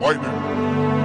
Lightning.